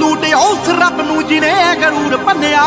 ਕਰਦੇ ਉਸ ਰੱਬ ਨੂੰ ਜਿਨੇ ਗਰੂਰ ਭੰਨਿਆ